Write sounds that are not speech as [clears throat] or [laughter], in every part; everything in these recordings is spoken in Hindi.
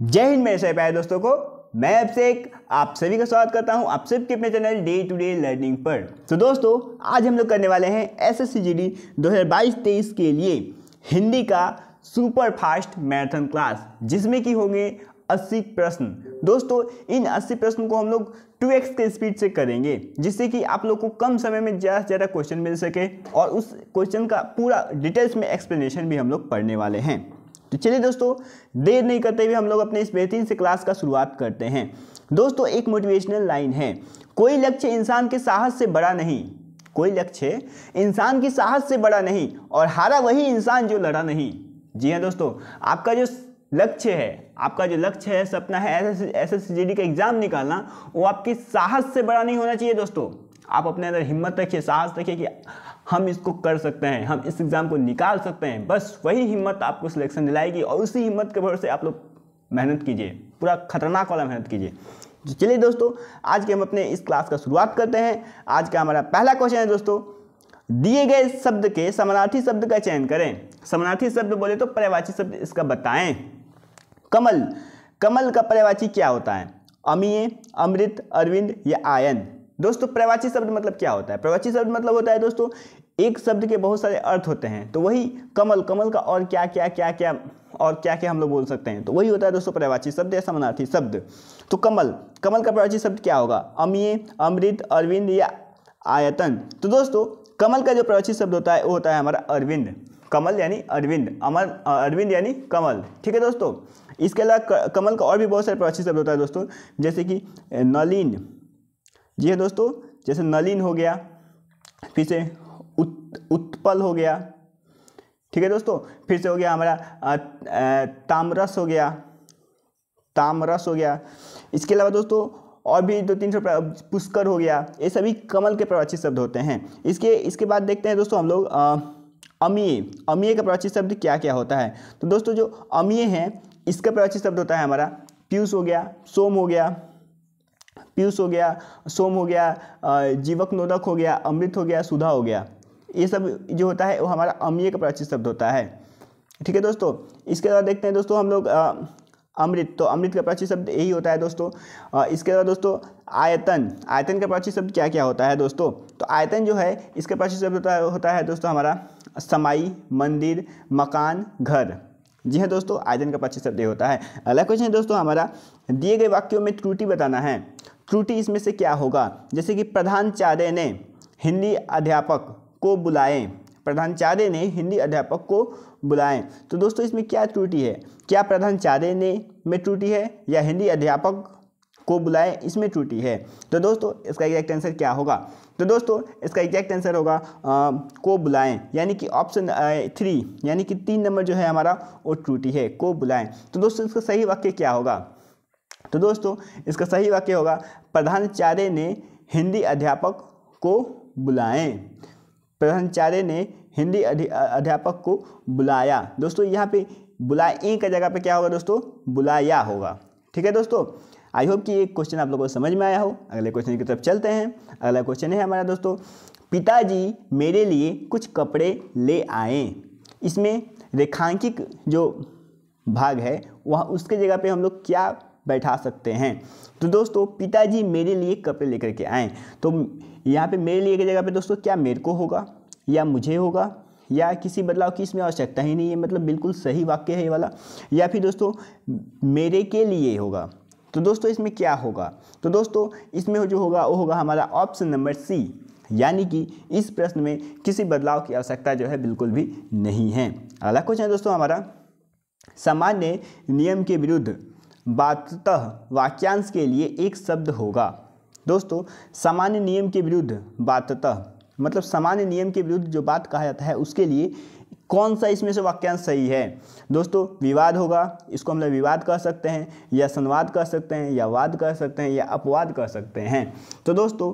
जय हिंद मेरे सभी प्यारे दोस्तों को। मैं आपसे एक आप सभी का स्वागत करता हूँ। आप सबके अपने channel day to day learning पर। तो दोस्तों, आज हम लोग करने वाले हैं S S C G D दो हज़ार बाईस तेईस के लिए हिंदी का सुपर फास्ट मैराथन क्लास, जिसमें कि होंगे 80 प्रश्न। दोस्तों, इन 80 प्रश्न को हम लोग 2x के स्पीड से करेंगे, जिससे कि आप लोग को कम समय में ज़्यादा से ज़्यादा क्वेश्चन मिल सके और उस क्वेश्चन का पूरा डिटेल्स में एक्सप्लेनेशन भी हम लोग पढ़ने वाले हैं। तो चलिए दोस्तों, देर नहीं करते हुए हम लोग अपने इस बेहतरीन से क्लास का शुरुआत करते हैं। दोस्तों, एक मोटिवेशनल लाइन है। कोई लक्ष्य इंसान के साहस से बड़ा नहीं। कोई लक्ष्य इंसान की साहस से बड़ा नहीं और हारा वही इंसान जो लड़ा नहीं। जी हाँ दोस्तों, आपका जो लक्ष्य है, आपका जो लक्ष्य है, सपना है एस एस का एग्ज़ाम निकालना, वो आपकी साहस से बड़ा नहीं होना चाहिए दोस्तों। आप अपने अंदर हिम्मत रखिए, साहस रखिए कि हम इसको कर सकते हैं, हम इस एग्ज़ाम को निकाल सकते हैं। बस वही हिम्मत आपको सिलेक्शन दिलाएगी और उसी हिम्मत के भरोसे आप लोग मेहनत कीजिए, पूरा खतरनाक वाला मेहनत कीजिए। तो चलिए दोस्तों, आज के हम अपने इस क्लास का शुरुआत करते हैं। आज का हमारा पहला क्वेश्चन है दोस्तों, दिए गए शब्द के समानार्थी शब्द का चयन करें। समानार्थी शब्द बोले तो पर्यावाची शब्द इसका बताएँ। कमल कमल का पर्यावाची क्या होता है? अमीय, अमृत, अरविंद या आयन? दोस्तों प्रवाची शब्द मतलब क्या होता है? प्रवाची शब्द मतलब होता है दोस्तों एक शब्द के बहुत सारे अर्थ होते हैं तो वही कमल कमल का और क्या क्या क्या क्या, और क्या क्या हम लोग बोल सकते हैं? तो वही होता है दोस्तों प्रवाची शब्द या समानार्थी शब्द। तो कमल कमल का प्रवाची शब्द क्या होगा? अमीय अमृत, अरविंद या आयतन। तो दोस्तों, कमल का जो प्रवाची शब्द होता है, वो होता है हमारा अरविंद। कमल यानी अरविंद, अमर अरविंद यानी कमल। ठीक है दोस्तों? इसके अलावा कमल का और भी बहुत सारे प्रवाची शब्द होता है दोस्तों, जैसे कि नलिन। जी हाँ दोस्तों, जैसे नलिन हो गया, फिर से उत, उत्पल हो गया। ठीक है दोस्तों फिर से हो गया हमारा तामरस हो गया। तामरस हो गया। इसके अलावा दोस्तों और भी दो तीन सौ पुष्कर हो गया। ये सभी कमल के प्रवाचित शब्द होते हैं। इसके इसके बाद देखते हैं दोस्तों हम लोग अमीय अमीय का प्रवाचित शब्द क्या क्या होता है? तो दोस्तों जो अमीय है इसका प्रवाचित शब्द होता है हमारा पीयूष हो गया सोम हो गया। पीयूष हो गया सोम हो गया जीवक नोदक हो गया अमृत हो गया सुधा हो गया। ये सब जो होता है वो हमारा अमीय का प्राचीन शब्द होता है। ठीक है दोस्तों? इसके अलावा देखते हैं दोस्तों हम लोग अमृत। तो अमृत का प्राचीन शब्द यही होता है दोस्तों। आ, इसके अलावा दोस्तों आयतन। आयतन का प्राचीन शब्द क्या क्या होता है दोस्तों? तो आयतन जो है इसका प्राचीन शब्द होता है होता है दोस्तों हमारा समाई मंदिर मकान घर। जी हाँ दोस्तों आयतन का प्राचीन शब्द ये होता है। अगला क्वेश्चन है दोस्तों हमारा दिए गए वाक्यों में त्रुटि बताना है। त्रुटि इसमें से क्या होगा? जैसे कि प्रधानाचार्य ने हिंदी अध्यापक को बुलाएँ। प्रधानाचार्य ने हिंदी अध्यापक को बुलाएँ। तो दोस्तों इसमें क्या त्रुटि है? क्या प्रधानाचार्य ने में त्रुटि है या हिंदी अध्यापक को बुलाएँ इसमें त्रुटि है? तो दोस्तों इसका एग्जैक्ट आंसर क्या होगा? तो दोस्तों इसका एग्जैक्ट आंसर होगा आ, को बुलाएँ। यानी कि ऑप्शन थ्री यानी कि तीन नंबर जो है हमारा वो त्रुटि है को बुलाएँ। तो दोस्तों इसका सही वाक्य क्या होगा? तो दोस्तों इसका सही वाक्य होगा प्रधानाचार्य ने हिंदी अध्यापक को बुलाएँ। प्रधानाचार्य ने हिंदी अध्यापक को बुलाया। दोस्तों, यहाँ पे बुलाए का जगह पे क्या होगा दोस्तों? बुलाया होगा। ठीक है दोस्तों? आई होप कि ये क्वेश्चन आप लोगों को समझ में आया हो। अगले क्वेश्चन की तरफ़ चलते हैं। अगला क्वेश्चन है हमारा दोस्तों, पिताजी मेरे लिए कुछ कपड़े ले आए। इसमें रेखांकित जो भाग है, वह उसके जगह पे हम लोग क्या बैठा सकते हैं? तो दोस्तों, पिताजी मेरे लिए कपड़े लेकर के आए। तो यहाँ पे मेरे लिए की जगह पे दोस्तों, क्या मेरे को होगा? या मुझे होगा? या किसी बदलाव की इसमें आवश्यकता ही नहीं है मतलब बिल्कुल सही वाक्य है ये वाला? या फिर दोस्तों, मेरे के लिए होगा। तो दोस्तों, इसमें क्या होगा? तो दोस्तों, इसमें जो होगा, वो होगा हमारा ऑप्शन नंबर सी। यानी कि इस प्रश्न में किसी बदलाव की आवश्यकता जो है बिल्कुल भी नहीं है। अगला क्वेश्चन है दोस्तों हमारा, सामान्य नियम के विरुद्ध बातः वाक्यांश के लिए एक शब्द होगा। दोस्तों, सामान्य नियम के विरुद्ध बातः मतलब सामान्य नियम के विरुद्ध जो बात कहा जाता है, उसके लिए कौन सा इसमें से वाक्यांश सही है? दोस्तों, विवाद होगा, इसको हम लोग विवाद कह सकते हैं, या संवाद कह सकते हैं, या वाद कह सकते हैं, या अपवाद कह सकते हैं। तो दोस्तों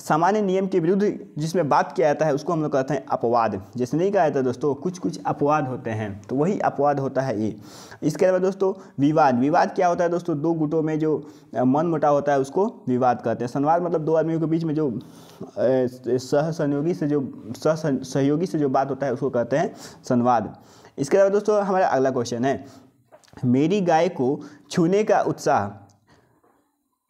सामान्य नियम के विरुद्ध जिसमें बात किया जाता है, उसको हम लोग कहते हैं अपवाद। जैसे नहीं कहा जाता दोस्तों, कुछ कुछ अपवाद होते हैं तो वही अपवाद होता है ये। इसके अलावा दोस्तों, विवाद। विवाद क्या होता है दोस्तों? दो गुटों में जो मन मोटा होता है, उसको विवाद कहते हैं। संवाद मतलब दो आदमियों के बीच में जो सह सहयोगी से जो सह सहयोगी से जो बात होता है, उसको कहते हैं संवाद। इसके अलावा दोस्तों, हमारा अगला क्वेश्चन है। मेरी गाय को छूने का उत्साह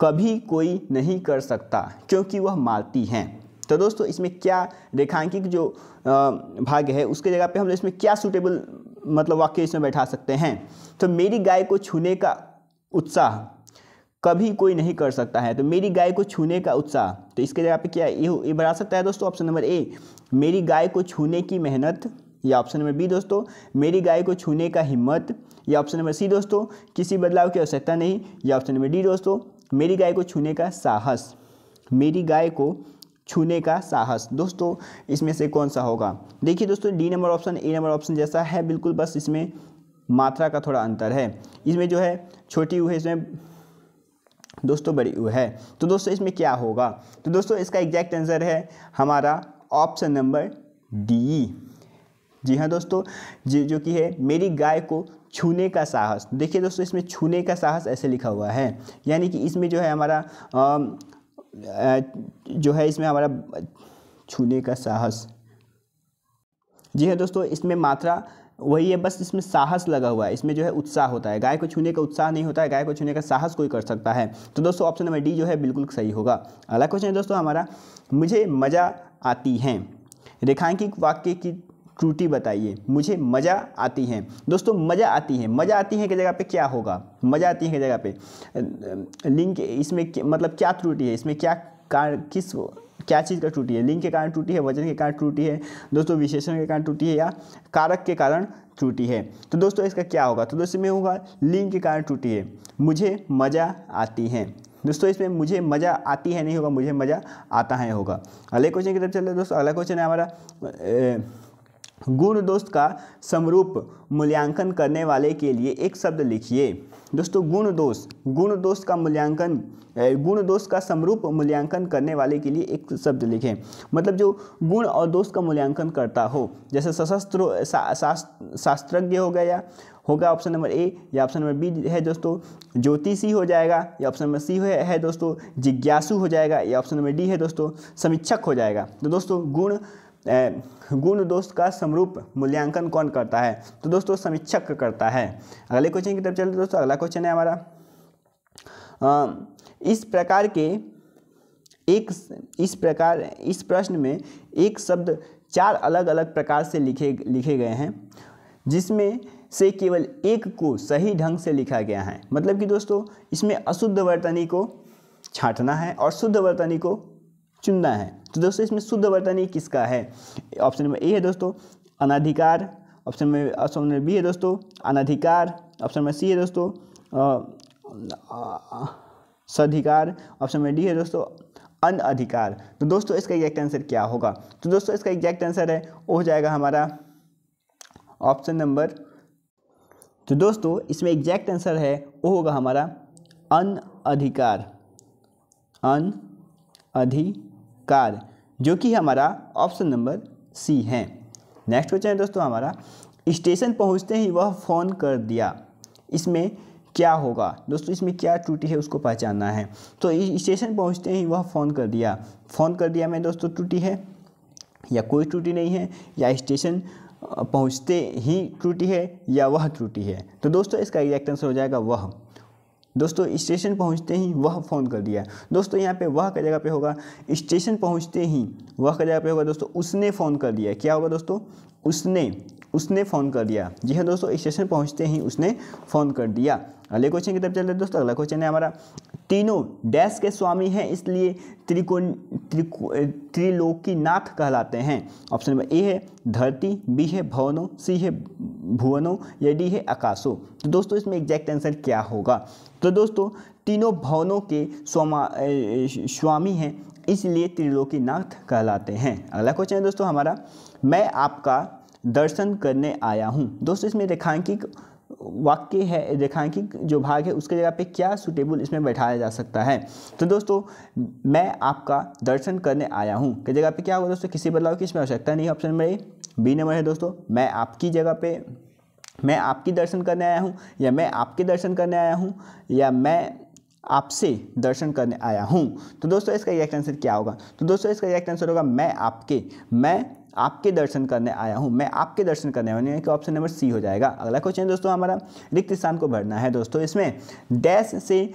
कभी कोई नहीं कर सकता, क्योंकि वह मारती हैं। तो दोस्तों, इसमें क्या रेखांकित जो भाग है, उसके जगह पे हम इसमें क्या सूटेबल मतलब वाक्य इसमें बैठा सकते हैं? तो मेरी गाय को छूने का उत्साह कभी कोई नहीं कर सकता है। तो मेरी गाय को छूने का उत्साह तो इसके जगह पे क्या, ये बढ़ा सकता है दोस्तों? ऑप्शन नंबर ए मेरी गाय को छूने की मेहनत या ऑप्शन नंबर बी दोस्तों, मेरी गाय को छूने का हिम्मत। या ऑप्शन नंबर सी दोस्तों, किसी बदलाव की आवश्यकता नहीं। या ऑप्शन नंबर डी दोस्तों, मेरी गाय को छूने का साहस। मेरी गाय को छूने का साहस। दोस्तों, इसमें से कौन सा होगा? देखिए दोस्तों D number option A number option जैसा है, बिल्कुल बस इसमें मात्रा का थोड़ा अंतर है। इसमें जो है, छोटी यू है, इसमें दोस्तों बड़ी यू है। तो दोस्तों, इसमें क्या होगा? तो दोस्तों, इसका एग्जैक्ट आंसर है हमारा ऑप्शन नंबर डी जी हाँ दोस्तों, जी, जो कि है, मेरी गाय को छूने का साहस। देखिए दोस्तों, इसमें छूने का साहस ऐसे लिखा हुआ है। यानी कि इसमें जो है हमारा जो है इसमें हमारा छूने का साहस। जी हाँ दोस्तों, इसमें मात्रा वही है, बस इसमें साहस लगा हुआ है। इसमें जो है उत्साह होता है। गाय को छूने का उत्साह नहीं होता है, गाय को छूने का साहस कोई कर सकता है। तो दोस्तों ऑप्शन नंबर डी जो है बिल्कुल सही होगा। अगला क्वेश्चन है दोस्तों, हमारा मुझे मज़ा आती है। रेखांकित वाक्य की त्रुटि बताइए। मुझे मज़ा आती है। दोस्तों, मज़ा आती है। मज़ा आती है की जगह पे क्या होगा? मज़ा आती है की जगह पे। लिंक इसमें मतलब क्या त्रुटि है? इसमें क्या कारण किस क्या चीज़ का त्रुटि है? लिंग के कारण त्रुटि है? वज़न के कारण त्रुटि है? दोस्तों, विशेषण के कारण त्रुटि है या कारक के कारण त्रुटि है? तो दोस्तों, इसका क्या होगा? तो दोस्तों में होगा लिंग के कारण त्रुटि है। मुझे मज़ा आती है। दोस्तों, इसमें मुझे मज़ा आती है नहीं होगा, मुझे मज़ा आता है होगा। अगले क्वेश्चन की तरफ़ चल रहे दोस्तों। अगला क्वेश्चन है हमारा गुण दोस्त का समरूप मूल्यांकन करने वाले के लिए एक शब्द लिखिए। दोस्तों, गुण दोष गुण दोष का मूल्यांकन गुण दोष का समरूप मूल्यांकन करने वाले के लिए एक शब्द लिखें। मतलब जो गुण और दोष का मूल्यांकन करता हो, जैसे सशस्त्र शास्त्रज्ञ हो गया या होगा ऑप्शन नंबर ए या ऑप्शन नंबर बी है दोस्तों, ज्योतिषी हो जाएगा, या ऑप्शन नंबर सी है दोस्तों, जिज्ञासु हो जाएगा, या ऑप्शन नंबर डी है दोस्तों, समीक्षक हो जाएगा। तो दोस्तों, गुण गुण दोष का समरूप मूल्यांकन कौन करता है? तो दोस्तों समीक्षक करता है। अगले क्वेश्चन की तरफ़ चलते दोस्तों। अगला क्वेश्चन है हमारा। इस प्रकार के एक इस प्रकार, इस प्रश्न में एक शब्द चार अलग अलग प्रकार से लिखे लिखे गए हैं, जिसमें से केवल एक को सही ढंग से लिखा गया है। मतलब कि दोस्तों, इसमें अशुद्ध वर्तनी को छांटना है और शुद्ध वर्तनी को चुनना है। तो दोस्तों, इसमें शुद्ध वर्तनी किसका है? ऑप्शन नंबर ए है दोस्तों, अनाधिकार। ऑप्शन में, ऑप्शन नंबर बी है दोस्तों, अनाधिकार। ऑप्शन नंबर सी है दोस्तों सधिकार ऑप्शन नंबर डी है दोस्तों अन अधिकार तो दोस्तों, इसका एग्जैक्ट आंसर क्या होगा? तो दोस्तों, इसका एग्जैक्ट आंसर है, वो हो जाएगा हमारा ऑप्शन नंबर। तो दोस्तों, इसमें एग्जैक्ट आंसर है, वो होगा हमारा अन अधिकार अन अधिकार कार, जो कि हमारा ऑप्शन नंबर सी है। नेक्स्ट क्वेश्चन है दोस्तों हमारा। स्टेशन पहुँचते ही वह फ़ोन कर दिया। इसमें क्या होगा? दोस्तों इसमें क्या त्रुटि है उसको पहचानना है। तो स्टेशन पहुँचते ही वह फ़ोन कर दिया। फ़ोन कर दिया मैं दोस्तों त्रुटि है, या कोई त्रुटि नहीं है, या स्टेशन पहुँचते ही त्रुटि है, या वह त्रुटि है। तो दोस्तों इसका एग्जैक्ट आंसर हो जाएगा वह। दोस्तों, स्टेशन पहुँचते ही वह फ़ोन कर दिया। दोस्तों, यहाँ पे वह का जगह पे होगा। स्टेशन पहुँचते ही वह का जगह पे होगा दोस्तों, उसने फ़ोन कर दिया। क्या होगा दोस्तों? उसने उसने फ़ोन कर दिया। जी हाँ दोस्तों, स्टेशन पहुँचते ही उसने फ़ोन कर दिया। अगले क्वेश्चन की तरफ़ चलते हैं दोस्तों। अगला क्वेश्चन है हमारा। तीनों डैश के स्वामी हैं, इसलिए त्रिकोण त्रिलोकीनाथ कहलाते हैं। ऑप्शन नंबर ए है धरती, बी है भवनों, सी है भुवनों, या डी है आकाशों। तो दोस्तों, इसमें एग्जैक्ट आंसर क्या होगा? तो दोस्तों, तीनों भवनों के स्वामा स्वामी हैं, इसलिए त्रिलोकीनाथ कहलाते हैं। अगला क्वेश्चन है दोस्तों हमारा, मैं आपका दर्शन करने आया हूँ। दोस्तों, इसमें रेखांकित वाक्य है, रेखांकित जो भाग है, उसके जगह पे क्या सुटेबल इसमें बैठाया जा सकता है। तो दोस्तों, मैं आपका दर्शन करने आया हूँ। की जगह पे क्या होगा दोस्तों? किसी बदलाव की इसमें आवश्यकता नहीं है option number A B number है दोस्तों, मैं आपकी जगह पे, मैं आपकी दर्शन करने आया हूँ, या मैं आपके दर्शन करने आया हूँ, या मैं आपसे दर्शन करने आया हूँ। तो दोस्तों, इसका एग्जैक्ट आंसर क्या होगा? तो दोस्तों, इसका एग्जैक्ट आंसर होगा, मैं आपके, मैं आपके दर्शन करने आया हूँ, मैं आपके दर्शन करने आया हूँ कि ऑप्शन नंबर सी हो जाएगा। अगला क्वेश्चन दोस्तों हमारा रिक्त स्थान को भरना है दोस्तों। इसमें डैश से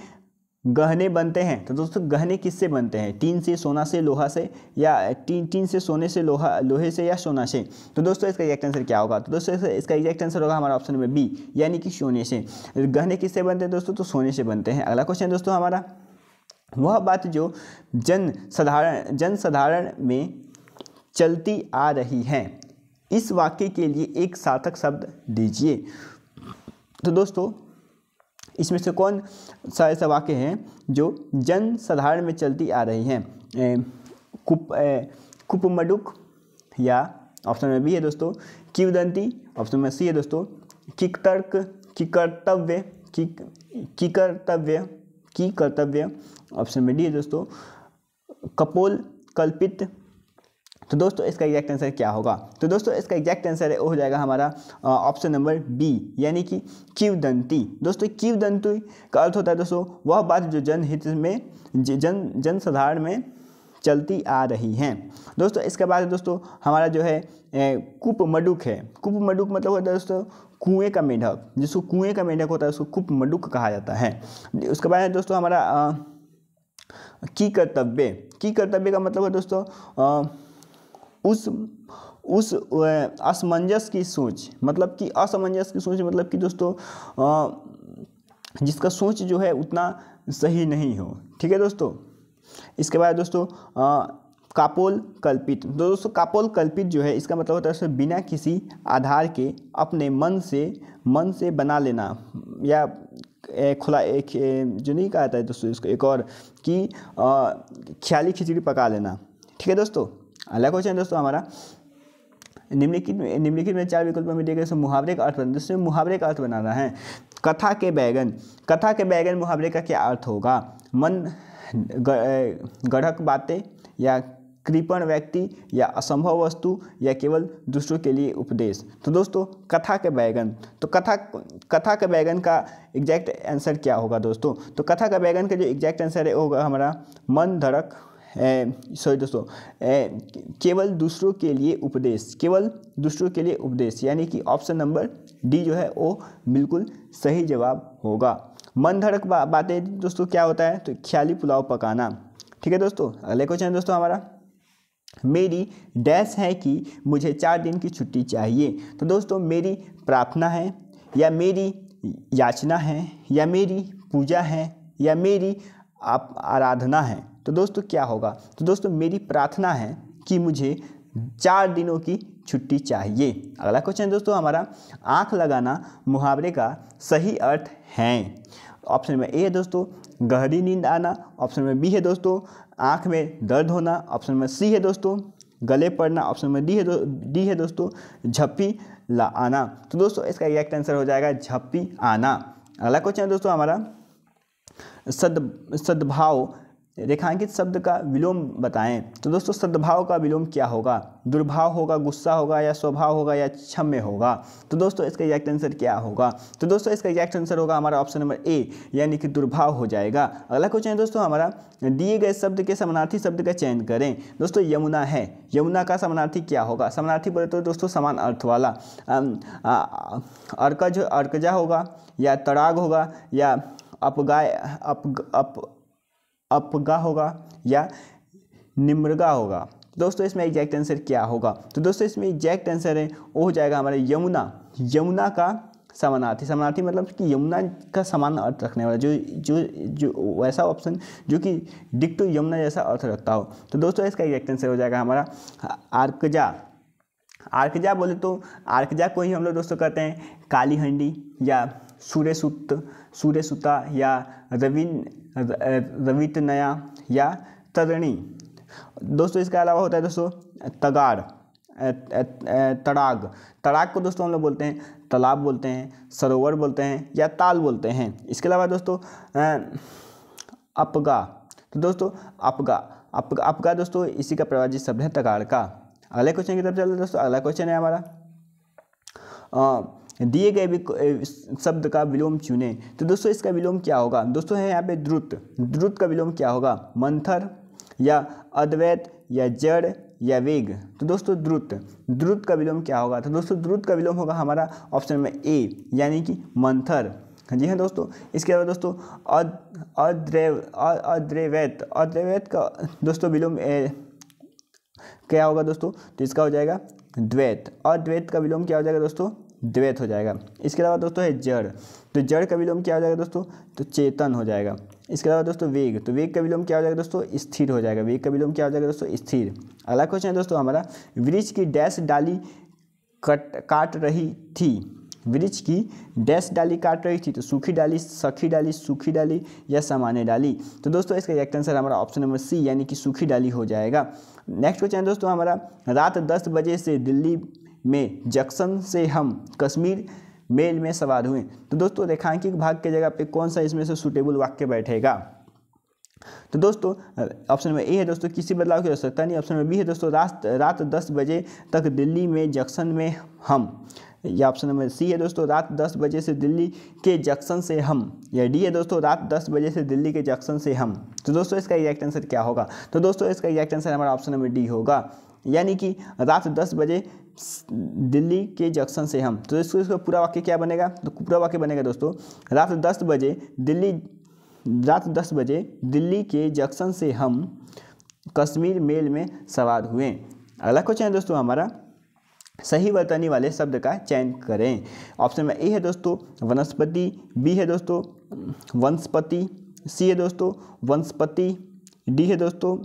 गहने बनते हैं। तो दोस्तों गहने किससे बनते हैं? टीन से, सोना से, लोहा से, या टीन टीन से, सोने से, लोहा, लोहे से, या सोना से? तो दोस्तों इसका एग्जैक्ट आंसर क्या होगा? तो दोस्तों इसका एग्जैक्ट आंसर होगा हमारा ऑप्शन नंबर बी यानी कि सोने से। गहने किससे बनते हैं दोस्तों? तो सोने से बनते हैं। अगला क्वेश्चन दोस्तों हमारा, वह बात जो जन साधारण जन साधारण में चलती आ रही हैं। इस वाक्य के लिए एक सार्थक शब्द दीजिए। तो दोस्तों, इसमें से कौन सा ऐसा वाक्य है जो जन साधारण में चलती आ रही हैं? कुप कुपमडुक या ऑप्शन में बी है दोस्तों। किवदंती ऑप्शन में सी है दोस्तों। किकतर्क की कर्तव्य की कर्तव्य की कर्तव्य ऑप्शन में डी है दोस्तों। कपोल, कल्पित तो दोस्तों इसका एग्जैक्ट आंसर क्या होगा? तो दोस्तों इसका एग्जैक्ट आंसर हो जाएगा हमारा ऑप्शन नंबर बी यानी कि किवदंती दोस्तों किवदंती का अर्थ होता है दोस्तों वह बात जो जनहित में जन जन साधारण में चलती आ रही हैं। दोस्तों इसके बाद दोस्तों हमारा जो है कुप मडुक है। कुप मडुक मतलब होता है दोस्तों कुएँ का मेढक जिसको कुएँ का मेढक होता है उसको कुप मडुक कहा जाता है। उसके बाद दोस्तों हमारा की कर्तव्य। की कर्तव्य का मतलब है दोस्तों आ, उस उस असमंजस की सोच मतलब कि असमंजस की सोच मतलब कि दोस्तों जिसका सोच जो है उतना सही नहीं हो। ठीक है दोस्तों? इसके बाद दोस्तों कापोल कल्पित। तो दोस्तों, कापोल कल्पित जो है, इसका मतलब होता है बिना किसी आधार के अपने मन से मन से बना लेना। या खुला एक जो नहीं कहा है दोस्तों इसको, एक और, कि ख्याली खिचड़ी पका लेना। ठीक है दोस्तों? अगला क्वेश्चन दोस्तों हमारा, निम्नलिखित में निम्नलिखित में चार विकल्पों में दिए मुहावरे का अर्थ बना, जिसमें मुहावरे का अर्थ बनाना है। कथा के बैगन, कथा के बैगन मुहावरे का क्या अर्थ होगा? मन गढ़क बातें, या कृपण व्यक्ति, या असंभव वस्तु, या केवल दूसरों के लिए उपदेश? तो दोस्तों, कथा के बैगन तो कथा कथा के बैगन का एग्जैक्ट आंसर क्या होगा दोस्तों? तो कथा का बैगन का जो एग्जैक्ट आंसर है होगा हमारा, मन धड़क सॉरी दोस्तों केवल दूसरों के लिए उपदेश केवल दूसरों के लिए उपदेश यानी कि ऑप्शन नंबर डी जो है वो बिल्कुल सही जवाब होगा। मन धड़क बा, बातें दोस्तों क्या होता है? तो ख्याली पुलाव पकाना। ठीक है दोस्तों अगले क्वेश्चन है दोस्तों हमारा। मेरी डैश है कि मुझे चार दिन की छुट्टी चाहिए। तो दोस्तों मेरी प्रार्थना है या मेरी याचना है या मेरी पूजा है या मेरी आप आराधना है। तो दोस्तों क्या होगा? तो दोस्तों मेरी प्रार्थना है कि मुझे चार दिनों की छुट्टी चाहिए। अगला क्वेश्चन दोस्तों, हमारा आँख लगाना मुहावरे का सही अर्थ है। ऑप्शन में ए है दोस्तों, गहरी नींद आना। ऑप्शन में बी है दोस्तों, आँख में दर्द होना। ऑप्शन में सी है दोस्तों, गले पड़ना। ऑप्शन में डी है दो डी है दोस्तों, झप्पी ला आना। तो दोस्तों इसका एग्जैक्ट आंसर हो जाएगा, झप्पी आना। अगला क्वेश्चन है दोस्तों, हमारा सद सद्भाव रेखांकित शब्द का विलोम बताएँ। तो दोस्तों, सद्भाव का विलोम क्या होगा? दुर्भाव होगा, गुस्सा होगा, या स्वभाव होगा, या क्षम्य होगा? तो दोस्तों, इसका एग्जैक्ट आंसर क्या होगा? तो दोस्तों, इसका एग्जैक्ट आंसर होगा हमारा ऑप्शन नंबर ए यानी कि दुर्भाव हो जाएगा। अगला क्वेश्चन है दोस्तों, हमारा दिए गए शब्द के समानार्थी शब्द का चयन करें। दोस्तों, यमुना है। यमुना का समानार्थी क्या होगा? समानार्थी बोले तो दोस्तों, समान अर्थ वाला। अर्कज, अर्कजा होगा, या तड़ाग होगा, या अपगाय, अप अप अपगा होगा या निम्रगा होगा। दोस्तों, इसमें एग्जैक्ट आंसर क्या होगा? तो दोस्तों, इसमें एग्जैक्ट आंसर है, वो हो जाएगा हमारे यमुना। यमुना का समानार्थी। समानार्थी मतलब कि यमुना का समान अर्थ रखने वाला, जो जो जो, वैसा ऑप्शन जो कि डिक्टो यमुना जैसा अर्थ रखता हो। तो दोस्तों, इसका एग्जैक्ट आंसर हो जाएगा हमारा आर्कजा। आर्कजा बोले तो आर्कजा को ही हम लोग दोस्तों कहते हैं काली हंडी या सूर्य सूत सूर्य सुता या रविन रवित नया या तरणी दोस्तों, इसके अलावा होता है दोस्तों, तगाड़ तड़ाग। तड़ाग को दोस्तों हम लोग बोलते हैं, तालाब बोलते हैं, सरोवर बोलते हैं या ताल बोलते हैं। इसके अलावा दोस्तों अपगा। तो दोस्तों, अपगा अपगा अपगा दोस्तों, इसी का प्रवाजित शब्द है, तगाड़ का। अगले क्वेश्चन की तरफ़ चलते दोस्तों, अगला क्वेश्चन है हमारा। दिए गए शब्द का विलोम चुने। तो दोस्तों, इसका विलोम क्या होगा? दोस्तों, है यहाँ पे द्रुत। द्रुत का विलोम क्या होगा? मंथर या अद्वैत या जड़ या वेग। तो दोस्तों, द्रुत। द्रुत का विलोम क्या होगा? तो दोस्तों, द्रुत का विलोम होगा हमारा ऑप्शन में ए, यानी कि मंथर। जी हाँ दोस्तों, इसके अलावा दोस्तों अद्रैव अद्रैवैत। अद्रैवैत का दोस्तों विलोम क्या होगा दोस्तों? तो इसका हो जाएगा द्वैत। अद्वैत का विलोम क्या हो जाएगा दोस्तों? द्वैत हो जाएगा। इसके अलावा दोस्तों है जड़। तो जड़ का विलोम क्या हो जाएगा दोस्तों? तो चेतन हो जाएगा। इसके अलावा दोस्तों वेग। तो वेग का विलोम क्या हो जाएगा दोस्तों? स्थिर हो जाएगा। वेग का विलोम क्या हो जाएगा दोस्तों? स्थिर। अगला क्वेश्चन है दोस्तों हमारा, वृक्ष की डैश डाली कट, काट रही थी। वृक्ष की डैश डाली काट रही थी तो सूखी डाली, सखी डाली, सूखी डाली या सामान्य डाली? तो दोस्तों इसका एग्जैक्ट आंसर हमारा ऑप्शन नंबर सी यानी कि सूखी डाली हो जाएगा। नेक्स्ट क्वेश्चन दोस्तों हमारा, रात दस बजे से दिल्ली में जंक्शन से हम कश्मीर मेल में सवार हुए। तो दोस्तों, रेखांकित भाग के जगह पे कौन सा इसमें से सुटेबल वाक्य बैठेगा? तो दोस्तों ऑप्शन में ए है दोस्तों, किसी बदलाव की आवश्यकता नहीं। ऑप्शन में बी है दोस्तों, रात रात दस बजे तक दिल्ली में जंक्शन में हम। या ऑप्शन नंबर सी है दोस्तों, रात दस बजे से दिल्ली के जंक्शन से हम। या डी है दोस्तों, रात दस बजे से दिल्ली के जंक्शन से हम। तो दोस्तों, इसका एग्जैक्ट आंसर क्या होगा? तो दोस्तों, इसका एग्जैक्ट आंसर हमारा ऑप्शन नंबर डी होगा। यानी कि रात दस बजे दिल्ली के जंक्शन से हम। तो इसको इसका पूरा वाक्य क्या बनेगा? तो पूरा वाक्य बनेगा दोस्तों, रात दस बजे दिल्ली रात दस बजे दिल्ली के जंक्शन से हम कश्मीर मेल में सवार हुए। अगला क्वेश्चन है दोस्तों हमारा, सही वर्तनी वाले शब्द का चयन करें। ऑप्शन में ए है दोस्तों, वनस्पति बी है दोस्तों वंशपति सी है दोस्तों वंशपति डी है दोस्तों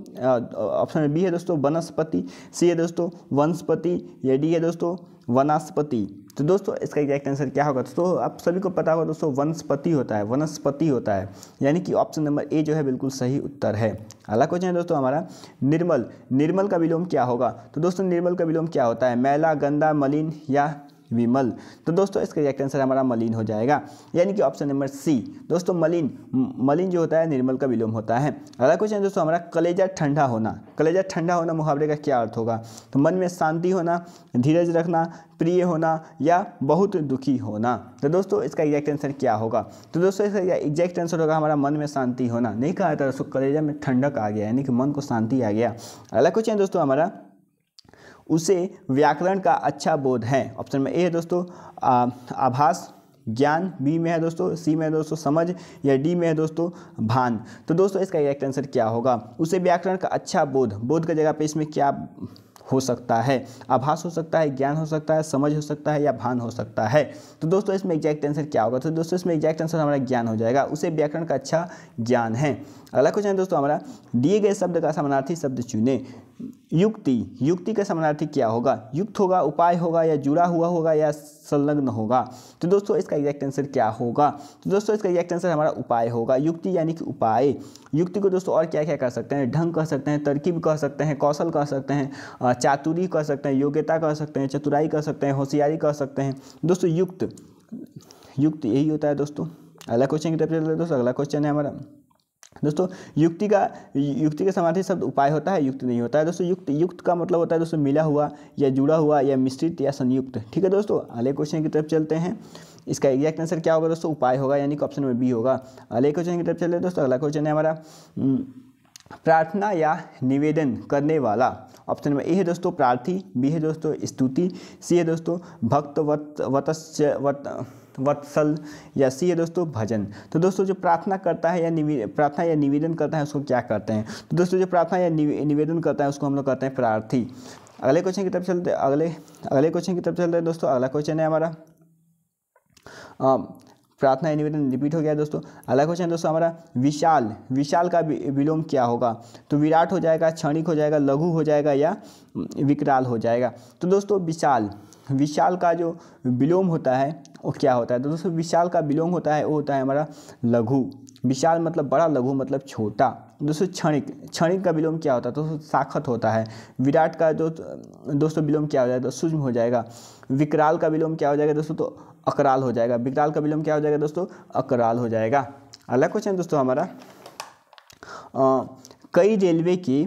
ऑप्शन बी है दोस्तों, वनस्पति, सी है दोस्तों, वनस्पति, या डी है दोस्तों, वनस्पति। तो दोस्तों, इसका एग्जैक्ट आंसर क्या होगा? दोस्तों आप सभी को पता होगा दोस्तों, वनस्पति होता है, वनस्पति होता है। यानी कि ऑप्शन नंबर ए जो है बिल्कुल सही उत्तर है। अगला क्वेश्चन है दोस्तों हमारा, निर्मल। निर्मल का विलोम क्या होगा? तो दोस्तों, निर्मल का विलोम क्या होता है? मैला, गंदा, मलिन या विमल। तो दोस्तों, इसका एग्जैक्ट आंसर हमारा मलिन हो जाएगा। यानी कि ऑप्शन नंबर सी दोस्तों, मलिन मलिन जो होता है, निर्मल का विलोम होता है। अगला क्वेश्चन दोस्तों, हमारा कलेजा ठंडा होना। कलेजा ठंडा होना मुहावरे का क्या अर्थ होगा? तो मन में शांति होना, धीरज रखना, प्रिय होना या बहुत दुखी होना। तो दोस्तों, इसका एग्जैक्ट आंसर क्या होगा? तो दोस्तों, इसका एग्जैक्ट आंसर होगा हमारा मन में शांति होना। नहीं कहा था दोस्तों, कलेजा में ठंडक आ गया, यानी कि मन को शांति आ गया। अगला क्वेश्चन दोस्तों, हमारा उसे व्याकरण का अच्छा बोध है। ऑप्शन में ए है दोस्तों आभास, ज्ञान, बी में है दोस्तों, सी में है दोस्तों, समझ, या डी में है दोस्तों, भान। तो दोस्तों, इसका एग्जैक्ट आंसर क्या होगा? उसे व्याकरण का अच्छा बोध बोध का जगह पे इसमें क्या हो सकता है? आभास हो सकता है, ज्ञान हो सकता है, समझ हो सकता है, या भान हो सकता है। तो दोस्तों, इसमें एग्जैक्ट आंसर क्या होगा? तो दोस्तों, इसमें एग्जैक्ट आंसर हमारा ज्ञान हो जाएगा। उसे व्याकरण का अच्छा ज्ञान है। अगला क्वेश्चन है दोस्तों हमारा, दिए गए शब्द का समानार्थी शब्द चुने। युक्ति युक्ति का समानार्थी क्या होगा? युक्त होगा, उपाय होगा या जुड़ा हुआ होगा या संलग्न होगा? तो दोस्तों इसका एग्जैक्ट आंसर क्या होगा? तो दोस्तों इसका एग्जैक्ट आंसर हमारा उपाय होगा। युक्ति यानी कि उपाय। युक्ति को दोस्तों और क्या क्या कर सकते हैं? ढंग कह सकते हैं, तरकीब कह सकते हैं, कौशल कह सकते हैं चातुरी कह सकते हैं, योग्यता कह सकते हैं, चतुराई कह सकते हैं, होशियारी कह सकते हैं। दोस्तों युक्त युक्त यही होता है दोस्तों। अगला क्वेश्चन की तरफ़ चलते दोस्तों। अगला क्वेश्चन है हमारा दोस्तों, युक्ति का युक्ति का समाधि शब्द उपाय होता है, युक्त नहीं होता है। दोस्तों, युक्त युक्त का मतलब होता है दोस्तों, मिला हुआ या जुड़ा हुआ या मिश्रित या संयुक्त। ठीक है दोस्तों? अगले क्वेश्चन की तरफ़ चलते हैं। इसका एग्जैक्ट आंसर क्या होगा दोस्तों? उपाय होगा, यानी कि ऑप्शन में बी होगा। अगले क्वेश्चन की तरफ़ चलते हैं दोस्तों। अगला क्वेश्चन है हमारा प्रार्थना या निवेदन करने वाला। ऑप्शन में ए है दोस्तों, प्रार्थी। बी है दोस्तों, स्तुति। सी है दोस्तों भक्त वत वत्स्य, वत वत्सल या सी है दोस्तों, भजन। तो दोस्तों, जो प्रार्थना करता है या प्रार्थना या निवेदन करता है, उसको क्या करते हैं? तो दोस्तों, जो प्रार्थना या निवेदन करता है, उसको हम लोग कहते हैं प्रार्थी। अगले क्वेश्चन की तरफ़ चलते, अगले अगले क्वेश्चन की तरफ़ चलते हैं दोस्तों, अगला क्वेश्चन है हमारा। प्रार्थना या निवेदन रिपीट हो गया दोस्तों। अगला क्वेश्चन दोस्तों हमारा, विशाल विशाल का विलोम क्या होगा? तो विराट हो जाएगा, क्षणिक हो जाएगा, लघु हो जाएगा या विकराल हो जाएगा। तो दोस्तों विशाल विशाल का जो विलोम होता है, वो क्या होता है? तो दोस्तों विशाल का विलोम होता है, वो होता है हमारा लघु। विशाल मतलब बड़ा, लघु मतलब छोटा। दोस्तों क्षणिक क्षणिक का विलोम क्या होता है? दोस्तों साखत होता है। विराट का जो, दोस्तों विलोम क्या हो जाएगा? सूक्ष्म हो जाएगा। विकराल का विलोम क्या हो जाएगा? दोस्तों तो अकराल हो जाएगा। विकराल का विलोम क्या हो जाएगा दोस्तों? अकराल हो जाएगा। अगला क्वेश्चन दोस्तों हमारा। आ, कई रेलवे के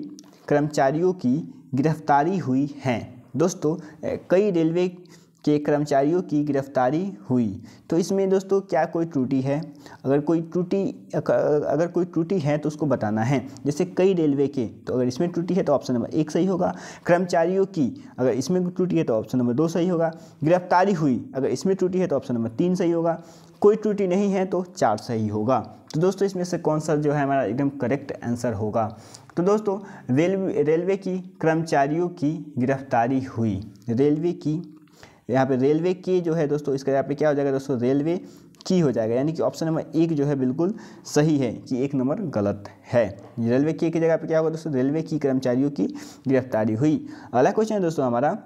कर्मचारियों की गिरफ्तारी हुई है। दोस्तों कई रेलवे के कर्मचारियों की गिरफ्तारी हुई। तो इसमें दोस्तों क्या कोई त्रुटि है? अगर कोई त्रुटि अगर कोई त्रुटि है तो उसको बताना है। जैसे कई रेलवे के तो अगर इसमें त्रुटि है तो ऑप्शन नंबर एक सही होगा। कर्मचारियों की, अगर इसमें त्रुटि है तो ऑप्शन नंबर दो सही होगा। गिरफ्तारी हुई, अगर इसमें त्रुटि है तो ऑप्शन नंबर तीन सही होगा। कोई त्रुटि नहीं है तो चार सही होगा। तो दोस्तों इसमें से कौन सा जो है हमारा एकदम करेक्ट आंसर होगा? तो दोस्तों रेलवे रेलवे की कर्मचारियों की गिरफ्तारी हुई। रेलवे की यहाँ पे रेलवे के जो है दोस्तों, इसका यहाँ पे क्या हो जाएगा दोस्तों, रेलवे की हो जाएगा। यानी कि ऑप्शन नंबर एक जो है बिल्कुल सही है कि एक नंबर गलत है। रेलवे के की जगह पे क्या होगा दोस्तों, रेलवे की कर्मचारियों की गिरफ्तारी हुई। अगला क्वेश्चन है दोस्तों हमारा,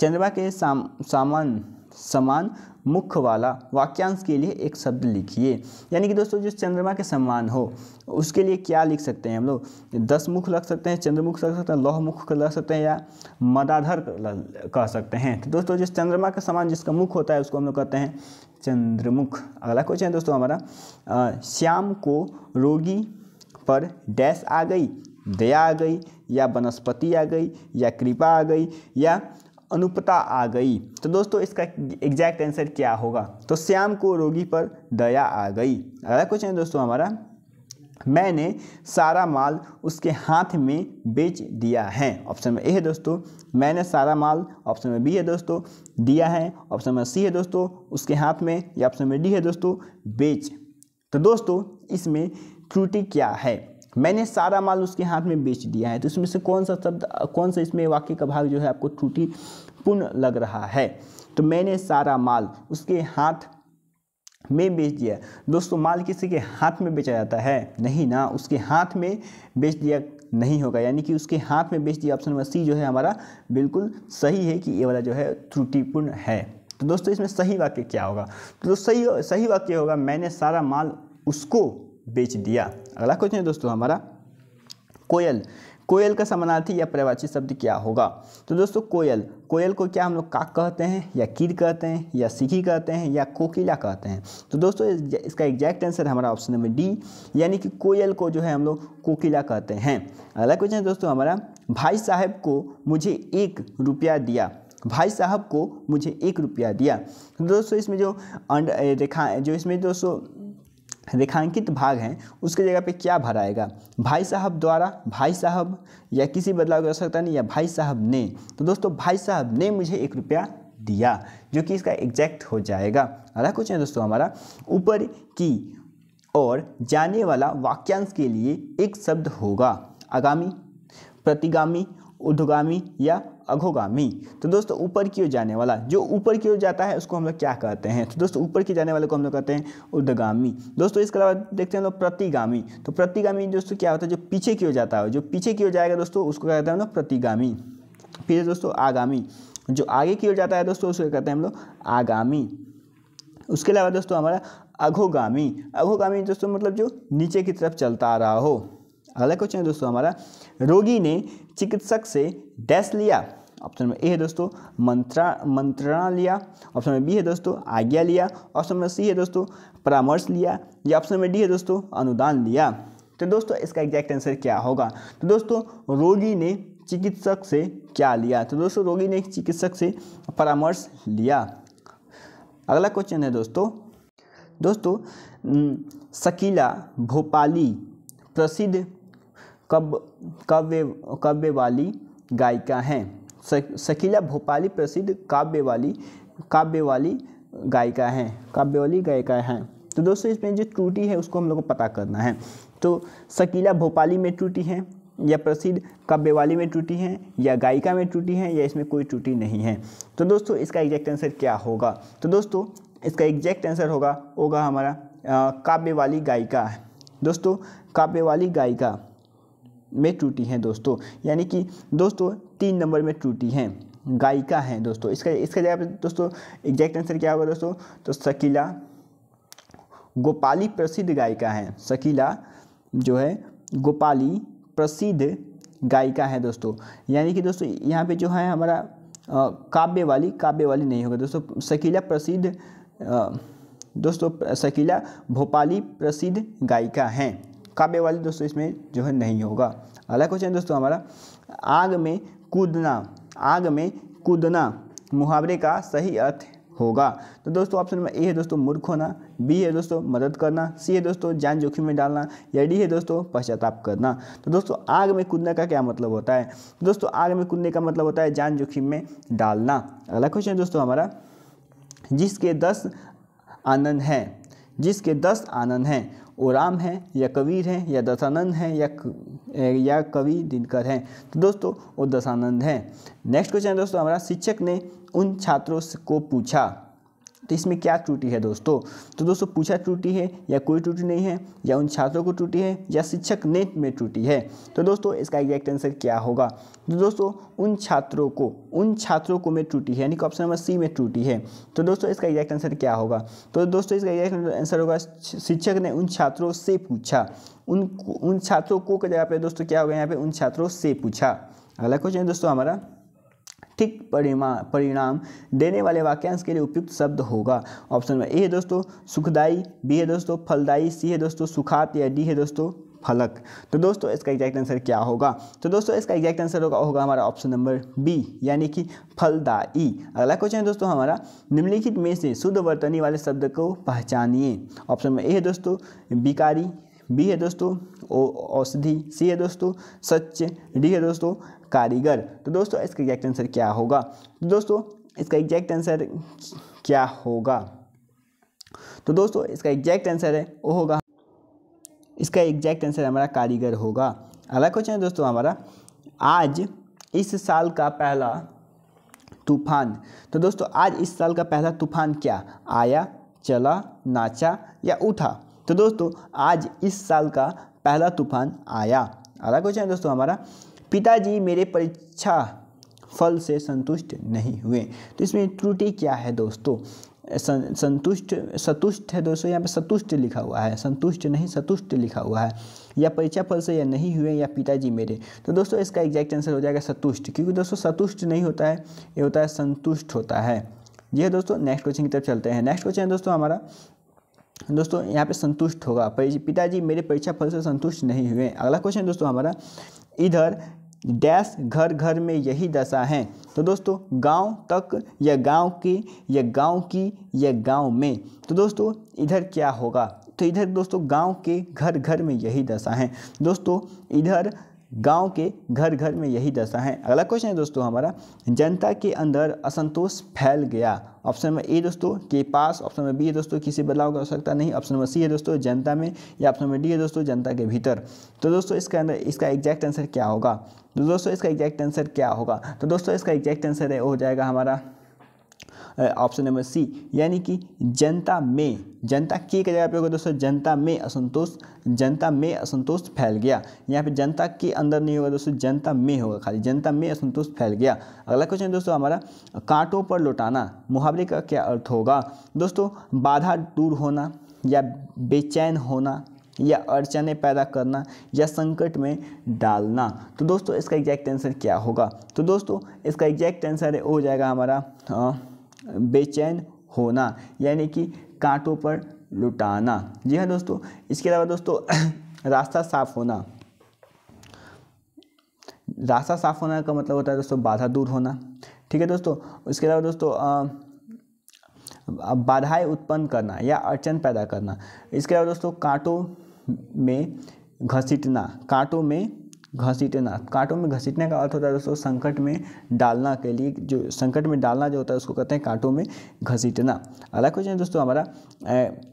चंद्रमा के साम, सामान, समान मुख वाला वाक्यांश के लिए एक शब्द लिखिए। यानी कि दोस्तों, जो चंद्रमा के समान हो, उसके लिए क्या लिख सकते हैं हम लोग? दस मुख लग सकते हैं, चंद्रमुख लग सकते हैं लौह मुख लग सकते हैं या मदाधर कह सकते हैं। तो दोस्तों, जिस चंद्रमा के समान जिसका मुख होता है, उसको हम लोग कहते हैं चंद्रमुख। अगला क्वेश्चन है दोस्तों हमारा श्याम को रोगी पर डैश आ गई, दया आ गई या वनस्पति आ गई या कृपा आ गई या अनुपता आ गई। तो दोस्तों, इसका एग्जैक्ट आंसर क्या होगा? तो श्याम को रोगी पर दया आ गई। अगला क्वेश्चन है दोस्तों हमारा। मैंने सारा माल उसके हाथ में बेच दिया है। ऑप्शन में ए है दोस्तों। मैंने सारा माल ऑप्शन में बी है दोस्तों। दिया है। ऑप्शन में सी है दोस्तों। उसके हाथ में या ऑप्शन में डी है दोस्तों। बेच। तो दोस्तों, इसमें त्रुटि क्या है? मैंने सारा माल उसके हाथ में बेच दिया है तो इसमें से कौन सा शब्द, कौन सा इसमें वाक्य का भाग जो है आपको त्रुटिपूर्ण लग रहा है? तो मैंने सारा माल उसके हाथ में बेच दिया। दोस्तों, माल किसी के हाथ में बेचा जाता है? नहीं ना, उसके हाथ में बेच दिया नहीं होगा। यानी कि उसके हाथ में बेच दिया ऑप्शन नंबर सी जो है हमारा बिल्कुल सही है कि ये वाला जो है त्रुटिपूर्ण है। तो दोस्तों, इसमें सही वाक्य क्या होगा? तो सही सही वाक्य होगा, मैंने सारा माल उसको बेच दिया। अगला क्वेश्चन है दोस्तों हमारा, कोयल। कोयल का समानार्थी या प्रवाची शब्द क्या होगा? तो दोस्तों कोयल कोयल को क्या हम लोग काक कहते हैं, या कीर कहते हैं, या सिखी कहते हैं, या कोकिला कहते हैं? तो दोस्तों इसका एग्जैक्ट आंसर हमारा ऑप्शन नंबर डी यानी कि कोयल को जो है हम लोग कोकिला कहते हैं। अगला क्वेश्चन है दोस्तों हमारा, भाई साहब को मुझे एक रुपया दिया। भाई साहब को मुझे एक रुपया दिया। तो दोस्तों इसमें जो रेखा, जो इसमें दोस्तों रेखांकित भाग हैं, उसके जगह पे क्या भराएगा भाई साहब द्वारा, भाई साहब, या किसी बदलाव की आवश्यकता नहीं, या भाई साहब ने। तो दोस्तों, भाई साहब ने मुझे एक रुपया दिया, जो कि इसका एग्जैक्ट हो जाएगा। अगला क्वेश्चन दोस्तों हमारा, ऊपर की और जाने वाला वाक्यांश के लिए एक शब्द होगा। आगामी, प्रतिगामी, ऊर्ध्वगामी या अघोगामी। तो दोस्तों, ऊपर की ओर जाने वाला, जो ऊपर की ओर जाता है, उसको हम लोग क्या कहते हैं? तो दोस्तों, ऊपर की जाने वाले को हम लोग कहते हैं ऊर्ध्वगामी। दोस्तों, इसके अलावा देखते हैं लोग प्रतिगामी। तो प्रतिगामी दोस्तों क्या होता है? जो पीछे की ओर जाता है, जो पीछे की ओर जाएगा दोस्तों, उसको कहते हैं हम लोग प्रतिगामी। फिर दोस्तों, आगामी। जो आगे की ओर जाता है दोस्तों, उसको कहते हैं हम लोग आगामी। उसके अलावा दोस्तों, हमारा अघोगामी। अघोगामी दोस्तों मतलब जो नीचे की तरफ़ चलता आ रहा हो। अगला क्वेश्चन है दोस्तों हमारा रोगी ने चिकित्सक से डैश लिया। ऑप्शन में ए है दोस्तों, मंत्रा, मंत्रणा लिया। ऑप्शन में बी है दोस्तों, आज्ञा लिया। ऑप्शन में सी है दोस्तों, परामर्श लिया। या ऑप्शन नंबर डी है दोस्तों, अनुदान लिया। तो दोस्तों, इसका एग्जैक्ट आंसर क्या होगा? तो दोस्तों, रोगी ने चिकित्सक से क्या लिया? तो दोस्तों, रोगी ने चिकित्सक से परामर्श लिया। अगला क्वेश्चन है दोस्तों। दोस्तों शकीला भोपाली, प्रसिद्ध कब, काव्य काव्य वाली गायिका हैं। शकीला भोपाली प्रसिद्ध काव्य वाली काव्य वाली गायिका हैं काव्य वाली गायिका हैं। तो दोस्तों, इसमें जो त्रुटि है, उसको हम लोग को पता करना है। तो शकीला भोपाली में त्रुटि है, या प्रसिद्ध काव्यवाली में त्रुटि है, या गायिका में त्रुटि है, या इसमें कोई त्रुटि नहीं है। तो दोस्तों, इसका एग्जैक्ट आंसर क्या होगा? तो दोस्तों, इसका एग्जैक्ट आंसर होगा होगा हमारा काव्य वाली गायिका। दोस्तों काव्य वाली गायिका। में त्रुटि हैं दोस्तों, यानी कि दोस्तों तीन नंबर में त्रुटि हैं। गायिका हैं दोस्तों, इसका इसका जगह दोस्तों एग्जैक्ट आंसर क्या होगा दोस्तों? तो शकीला गोपाली प्रसिद्ध गायिका हैं। शकीला जो है, गोपाली प्रसिद्ध गायिका है दोस्तों। यानी कि दोस्तों, यहाँ पे जो है हमारा काव्य वाली काव्य वाली नहीं होगा दोस्तों। शकीला प्रसिद्ध दोस्तों, शकीला भोपाली प्रसिद्ध गायिका हैं। काव्य वाली दोस्तों इसमें जो है नहीं होगा। अगला क्वेश्चन दोस्तों हमारा, आग में कूदना, आग में कूदना मुहावरे का सही अर्थ होगा। तो दोस्तों ऑप्शन नंबर ए है दोस्तों, मूर्ख होना बी है दोस्तों, मदद करना सी है दोस्तों, जान जोखिम में डालना, या डी है दोस्तों, पश्चाताप करना। तो दोस्तों, आग में कूदने का क्या मतलब होता है? दोस्तों, आग में कूदने का मतलब होता है जान जोखिम में डालना। अगला क्वेश्चन दोस्तों हमारा, जिसके दस आनंद हैं, जिसके दस आनंद हैं वो राम हैं, या कबीर हैं, या दशानंद हैं, या या कवि दिनकर हैं। तो दोस्तों, वो दशानंद हैं। नेक्स्ट क्वेश्चन है दोस्तों, हमारा शिक्षक ने उन छात्रों को पूछा। तो इसमें क्या त्रुटि है दोस्तों? तो दोस्तों, पूछा त्रुटि है या कोई त्रुटि नहीं है, या उन छात्रों को त्रुटि है, या शिक्षक ने में त्रुटि है? तो दोस्तों, इसका एग्जैक्ट आंसर क्या होगा? तो दोस्तों, उन छात्रों को, उन छात्रों को में त्रुटि है, यानी कि ऑप्शन नंबर सी में त्रुटि है। तो दोस्तों, इसका एग्जैक्ट आंसर क्या होगा? तो दोस्तों, इसका एग्जैक्ट आंसर होगा, शिक्षक ने उन छात्रों से पूछा। उन उन छात्रों को जगह पे दोस्तों क्या होगा यहाँ पे? उन छात्रों से पूछा। अगला क्वेश्चन है दोस्तों हमारा। ठीक परिमा, परिणाम देने वाले वाक्यांश के लिए उपयुक्त शब्द होगा। ऑप्शन में ए है दोस्तों, सुखदाई, बी है दोस्तों, फलदाई, सी है दोस्तों, सुखात, या डी है दोस्तों, फलक। तो दोस्तों, इसका एग्जैक्ट आंसर क्या होगा? तो दोस्तों, इसका एग्जैक्ट आंसर होगा होगा हमारा ऑप्शन नंबर बी यानी कि फलदाई। अगला क्वेश्चन है दोस्तों हमारा, निम्नलिखित में से शुद्ध वर्तनी वाले शब्द को पहचानिए। ऑप्शन में ए है दोस्तों बिकारी बी है दोस्तों औषधि सी है दोस्तों सच डी है दोस्तों कारीगर। तो दोस्तों, इसका एग्जैक्ट आंसर क्या होगा? तो दोस्तों, इसका एग्जैक्ट आंसर क्या होगा? तो दोस्तों, इसका एग्जैक्ट आंसर है, वो होगा। इसका एग्जैक्ट आंसर हमारा कारीगर होगा। अगला क्वेश्चन है दोस्तों हमारा, आज इस साल का पहला तूफ़ान। तो दोस्तों, आज इस साल का पहला तूफ़ान क्या? आया, चला, नाचा या उठा? तो दोस्तों, आज इस साल का पहला तूफ़ान आया। अगला क्वेश्चन है दोस्तों हमारा पिताजी मेरे परीक्षा फल से संतुष्ट नहीं हुए। तो इसमें त्रुटि क्या है दोस्तों? संतुष्ट, सतुष्ट है दोस्तों, यहाँ पे सतुष्ट लिखा हुआ है। संतुष्ट नहीं, सतुष्ट लिखा हुआ है। या परीक्षा फल से या नहीं हुए या पिताजी मेरे। तो दोस्तों, इसका एग्जैक्ट आंसर हो जाएगा सतुष्ट, क्योंकि दोस्तों, सतुष्ट नहीं होता है, ये होता है संतुष्ट होता है। जी है दोस्तों नेक्स्ट क्वेश्चन की तरफ़ चलते हैं। नेक्स्ट क्वेश्चन है दोस्तों हमारा। दोस्तों, यहाँ पे संतुष्ट होगा। पिताजी मेरे परीक्षा फल से संतुष्ट नहीं हुए। अगला क्वेश्चन दोस्तों हमारा। इधर डैश घर घर में यही दशा है। तो दोस्तों, गाँव तक या गाँव के या गाँव की या गाँव में। तो दोस्तों, इधर क्या होगा? तो इधर दोस्तों, गाँव के घर घर में यही दशा है। दोस्तों, इधर गाँव के घर घर में यही दशा है। अगला क्वेश्चन है दोस्तों हमारा, जनता के अंदर असंतोष फैल गया। ऑप्शन नंबर ए दोस्तों, के पास। ऑप्शन नंबर बी है दोस्तों, किसी बदलाव की आवश्यकता नहीं। ऑप्शन नंबर सी है दोस्तों, जनता में। या ऑप्शन नंबर डी है दोस्तों, जनता के भीतर। तो दोस्तों इसके अंदर, इसका एग्जैक्ट आंसर क्या होगा? तो दोस्तों इसका एग्जैक्ट आंसर क्या होगा? तो दोस्तों इसका एग्जैक्ट आंसर है जाएगा हमारा ऑप्शन नंबर सी यानी कि जनता में, जनता के जगह पे होगा दोस्तों? जनता में असंतोष, जनता में असंतोष फैल गया। यहाँ पे जनता के अंदर नहीं होगा दोस्तों, जनता में होगा खाली। जनता में असंतोष फैल गया। अगला क्वेश्चन दोस्तों हमारा, कांटों पर लौटाना, मुहावरे का क्या अर्थ होगा? दोस्तों, बाधा दूर होना या बेचैन होना या अड़चने पैदा करना या संकट में डालना। तो दोस्तों, इसका एग्जैक्ट आंसर क्या होगा? तो दोस्तों, इसका एग्जैक्ट आंसर हो जाएगा हमारा बेचैन होना, यानी कि कांटों पर लुटाना। जी हाँ दोस्तों, इसके अलावा दोस्तों, [clears throat] रास्ता साफ़ होना। रास्ता साफ़ होना का मतलब होता है दोस्तों, बाधा दूर होना। ठीक है दोस्तों इसके अलावा दोस्तों बाधाएँ उत्पन्न करना या अड़चन पैदा करना। इसके अलावा दोस्तों, कांटों में घसीटना। कांटों में घसीटना। कांटों में घसीटने का अर्थ होता है दोस्तों, संकट में डालना के लिए जो, संकट में डालना जो होता है, उसको कहते हैं कांटों में घसीटना। अगला क्वेश्चन है दोस्तों हमारा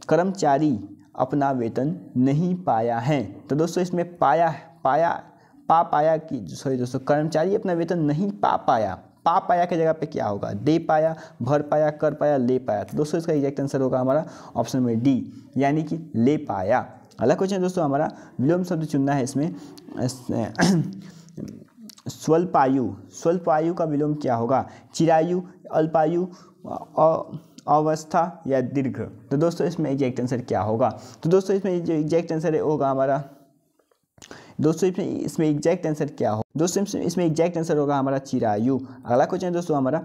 कर्मचारी अपना वेतन नहीं पाया है। तो दोस्तों इसमें पाया पाया, पा पाया कि सॉरी दोस्तों, कर्मचारी अपना वेतन नहीं पा पाया। पा पाया की जगह पे क्या होगा? दे पाया, भर पाया, कर पाया, ले पाया। तो दोस्तों इसका एग्जैक्ट आंसर होगा हमारा ऑप्शन में डी यानी कि ले पाया। अगला क्वेश्चन दोस्तों हमारा, विलोम शब्द चुनना है इसमें। स्वल्पायु स्वल्पायु का विलोम क्या होगा? चिरायु, अल्पायु अवस्था या दीर्घ? तो दोस्तों इसमें एग्जैक्ट आंसर क्या होगा? तो दोस्तों इसमें जो एग्जैक्ट आंसर है होगा हमारा, दोस्तों इसमें इसमें एग्जैक्ट आंसर क्या हो, दोस्तों इसमें एग्जैक्ट आंसर होगा हमारा चिरायु। अगला क्वेश्चन है दोस्तों हमारा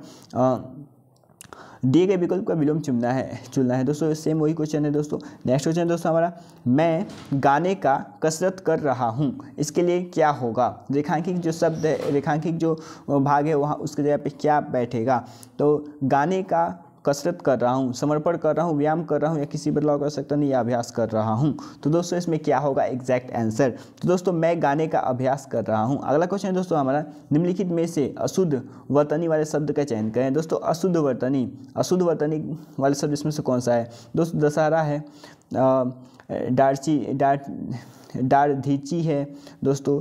दिए गए विकल्प का विलोम चुनना है चुनना है। दोस्तों सेम वही क्वेश्चन है दोस्तों। नेक्स्ट क्वेश्चन दोस्तों हमारा, मैं गाने का कसरत कर रहा हूँ, इसके लिए क्या होगा? रेखांकिक जो शब्द है रेखांकिक जो भाग है, वहाँ उसके जगह पे क्या बैठेगा? तो गाने का कसरत कर रहा हूँ, समर्पण कर रहा हूँ, व्यायाम कर रहा हूँ या किसी बदलाव कर सकता नहीं, या अभ्यास कर रहा हूँ। तो दोस्तों, इसमें क्या होगा? एग्जैक्ट आंसर तो दोस्तों, मैं गाने का अभ्यास कर रहा हूँ। अगला क्वेश्चन है दोस्तों हमारा, निम्नलिखित में से अशुद्ध वर्तनी वाले शब्द का चयन करें। दोस्तों, अशुद्ध वर्तनी अशुद्ध वर्तनी वाले शब्द इसमें से कौन सा है? दोस्तों, दशहरा है डारची, डार डारधीची है, दोस्तों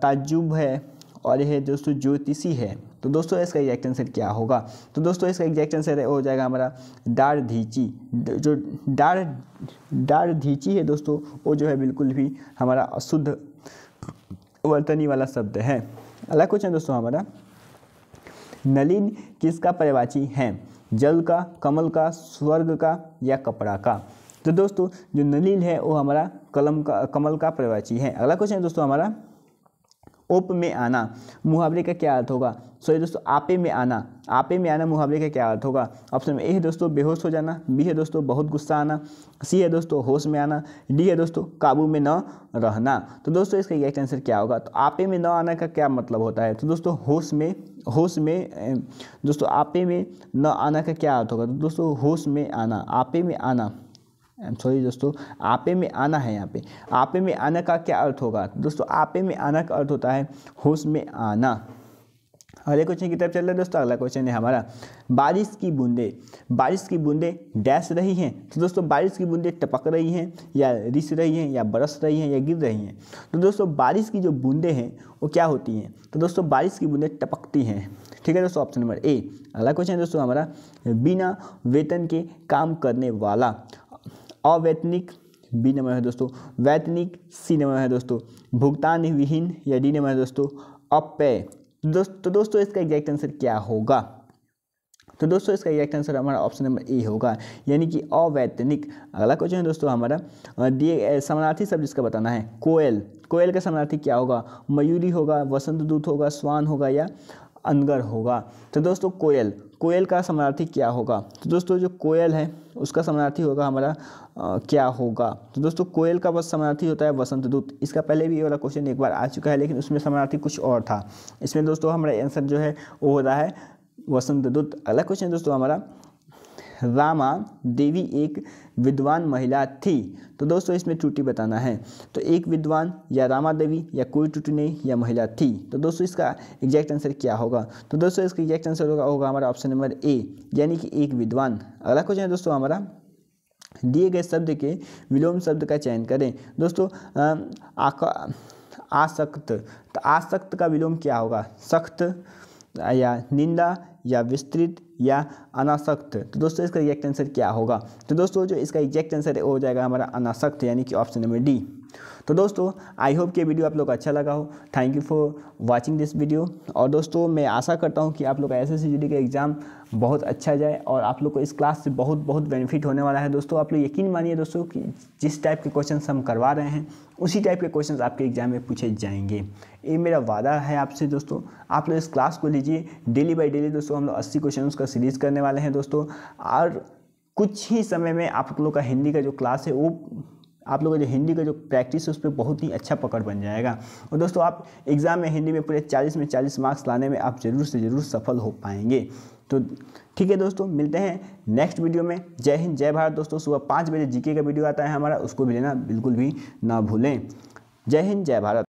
ताजुब है और यह दोस्तों ज्योतिषी है। तो दोस्तों इसका एग्जैक्ट आंसर क्या होगा? तो दोस्तों इसका एग्जैक्ट आंसर हो जाएगा हमारा डार धीची। जो डार डार धीची है दोस्तों, वो जो है बिल्कुल भी हमारा अशुद्ध वर्तनी वाला शब्द है। अगला क्वेश्चन दोस्तों हमारा, नलिन किसका पर्यवाची है? जल का, कमल का, स्वर्ग का या कपड़ा का? तो दोस्तों जो नलिन है, वो हमारा कलम का, कमल का पर्यवाची है। अगला क्वेश्चन दोस्तों हमारा ओप में आना, मुहावरे का क्या अर्थ होगा? सॉरी दोस्तों, आपे में आना। आपे में आना, मुहावरे का क्या अर्थ होगा? ऑप्शन में ए है दोस्तों, बेहोश हो जाना। बी है दोस्तों, बहुत गुस्सा आना। सी है दोस्तों, होश में आना। डी है दोस्तों, काबू में न रहना। तो दोस्तों, इसका एक आंसर क्या होगा? तो आपे में न आना का क्या मतलब होता है? तो दोस्तों, होश में होश में दोस्तों, आपे में न आना का क्या अर्थ होगा? तो दोस्तों, होश में आना, आपे में आना। सॉरी दोस्तों, आपे में आना है यहाँ पे। आपे में आना का क्या अर्थ होगा? दोस्तों, आपे में आना का अर्थ होता है होश में आना। अगले क्वेश्चन की तरफ़ चल रहे हैं दोस्तों, अगला क्वेश्चन है हमारा, बारिश की बूंदे। बारिश की बूंदे डैश रही हैं। तो दोस्तों, बारिश की बूंदे टपक रही हैं या रिस रही हैं या बरस रही हैं या गिर रही हैं। तो दोस्तों, बारिश की जो बूंदे हैं, वो क्या होती हैं? तो दोस्तों, बारिश की बूंदें टपकती हैं। ठीक है दोस्तों ऑप्शन नंबर ए अगला क्वेश्चन है दोस्तों हमारा, बिना वेतन के काम करने वाला। अवैतनिक बी नंबर है दोस्तों। वैतनिक सी नंबर है दोस्तों। भुगतान विहीन या डी नंबर है दोस्तों। अपेय दोस्त तो दोस्तों, इसका एग्जैक्ट आंसर क्या होगा? तो दोस्तों, इसका एग्जैक्ट आंसर हमारा ऑप्शन नंबर ए होगा। यानी कि अवैतनिक। अगला क्वेश्चन है दोस्तों हमारा। दिए समानार्थी शब्द इसका बताना है, कोयल। कोयल का समानार्थी क्या होगा? मयूरी होगा, वसंत दूत होगा स्वान होगा या अनगर होगा। तो दोस्तों, कोयल। कोयल का समानार्थी क्या होगा? तो दोस्तों जो कोयल है उसका समानार्थी होगा हमारा आ, क्या होगा? तो दोस्तों कोयल का बस समानार्थी होता है वसंत दूत। इसका पहले भी ये वाला क्वेश्चन एक बार आ चुका है लेकिन उसमें समानार्थी कुछ और था। इसमें दोस्तों हमारा आंसर जो है वो हो रहा है वसंत दूत। अगला क्वेश्चन दोस्तों हमारा रामा देवी एक विद्वान महिला थी। तो दोस्तों, इसमें त्रुटि बताना है। तो एक विद्वान या रामा देवी या कोई त्रुटि नहीं, या महिला थी। तो दोस्तों, इसका एग्जैक्ट आंसर क्या होगा? तो दोस्तों, इसका एग्जैक्ट आंसर होगा होगा हमारा ऑप्शन नंबर ए यानी कि एक विद्वान। अगला क्वेश्चन है दोस्तों हमारा, दिए गए शब्द के विलोम शब्द का चयन करें। दोस्तों आसक्त तो आसक्त का विलोम क्या होगा? सख्त या निंदा या विस्तृत या अनासक्त। तो दोस्तों, इसका एग्जैक्ट आंसर क्या होगा? तो दोस्तों, जो इसका एग्जैक्ट आंसर है हो जाएगा हमारा अनासक्त, यानी कि ऑप्शन नंबर डी तो दोस्तों आई होप कि वीडियो आप लोग अच्छा लगा हो। Thank you for watching this video और दोस्तों, मैं आशा करता हूँ कि आप लोग एस एस का एग्ज़ाम बहुत अच्छा जाए और आप लोग को इस क्लास से बहुत बहुत बेनिफिट होने वाला है। दोस्तों, आप लोग यकीन मानिए दोस्तों कि जिस टाइप के क्वेश्चन हम करवा रहे हैं उसी टाइप के क्वेश्चन आपके एग्ज़ाम में पूछे जाएँगे। ये मेरा वादा है आपसे दोस्तों। आप लोग इस क्लास को लीजिए। डेली बाई डेली दोस्तों, हम लोग अस्सी क्वेश्चन का सीरीज़ करने वाले हैं दोस्तों। और कुछ ही समय में आप लोग का हिंदी का जो क्लास है, वो आप लोगों का जो हिंदी का जो प्रैक्टिस है, उस पर बहुत ही अच्छा पकड़ बन जाएगा। और दोस्तों, आप एग्ज़ाम में हिंदी में पूरे 40 में 40 मार्क्स लाने में आप ज़रूर से ज़रूर सफल हो पाएँगे। तो ठीक है दोस्तों, मिलते हैं नेक्स्ट वीडियो में। जय हिंद, जय भारत दोस्तों। सुबह पाँच बजे जीके का वीडियो आता है हमारा, उसको भी लेना बिल्कुल भी ना भूलें। जय हिंद, जय भारत।